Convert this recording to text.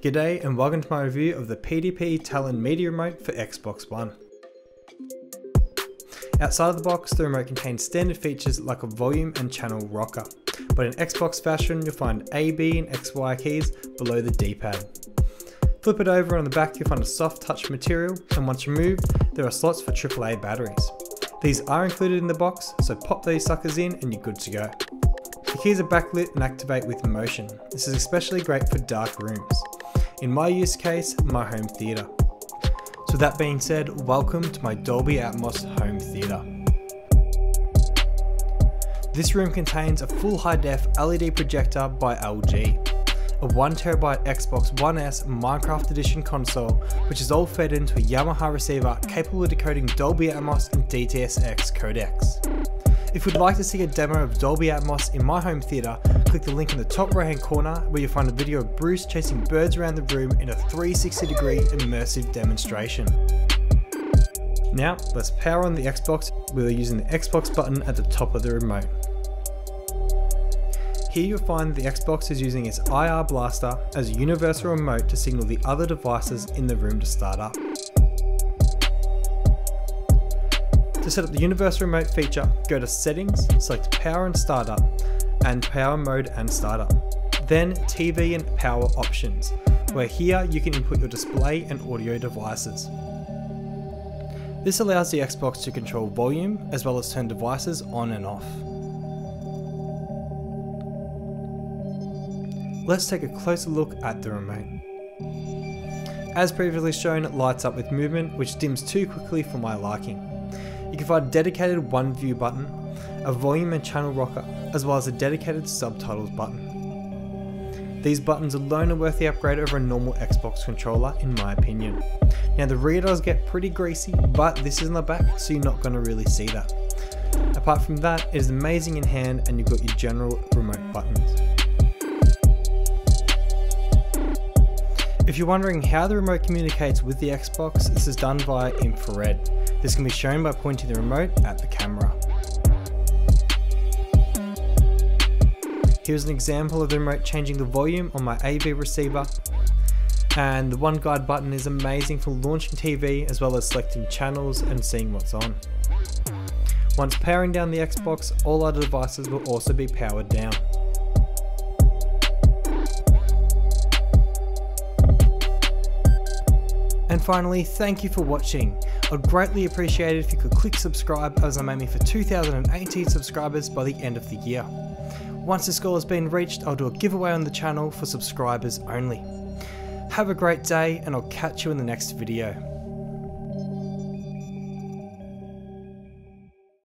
G'day and welcome to my review of the PDP Talon Media Remote for Xbox One. Outside of the box, the remote contains standard features like a volume and channel rocker, but in Xbox fashion you'll find A, B and XY keys below the D-pad. Flip it over on the back you'll find a soft touch material and once removed there are slots for AAA batteries. These are included in the box, so pop these suckers in and you're good to go. The keys are backlit and activate with motion. This is especially great for dark rooms. In my use case, my home theatre. So that being said, welcome to my Dolby Atmos home theatre. This room contains a full high def LED projector by LG, a 1TB Xbox One S Minecraft Edition console which is all fed into a Yamaha receiver capable of decoding Dolby Atmos and DTS:X codecs. If you'd like to see a demo of Dolby Atmos in my home theatre, click the link in the top right hand corner where you'll find a video of Bruce chasing birds around the room in a 360 degree immersive demonstration. Now, let's power on the Xbox We're using the Xbox button at the top of the remote. Here you'll find that the Xbox is using its IR blaster as a universal remote to signal the other devices in the room to start up. To set up the universal remote feature, go to settings, select power and startup, and power mode and startup. Then TV and power options, where here you can input your display and audio devices. This allows the Xbox to control volume as well as turn devices on and off. Let's take a closer look at the remote. As previously shown, it lights up with movement, which dims too quickly for my liking. You can find a dedicated one view button, a volume and channel rocker, as well as a dedicated subtitles button. These buttons alone are worth the upgrade over a normal Xbox controller in my opinion. Now the rear does get pretty greasy, but this is in the back so you're not going to really see that. Apart from that, it is amazing in hand and you've got your general remote buttons. If you're wondering how the remote communicates with the Xbox, this is done via infrared. This can be shown by pointing the remote at the camera. Here's an example of the remote changing the volume on my AV receiver and the one guide button is amazing for launching TV as well as selecting channels and seeing what's on. Once powering down the Xbox, all other devices will also be powered down. And finally, thank you for watching. I'd greatly appreciate it if you could click subscribe as I'm aiming for 2018 subscribers by the end of the year. Once this goal has been reached, I'll do a giveaway on the channel for subscribers only. Have a great day and I'll catch you in the next video.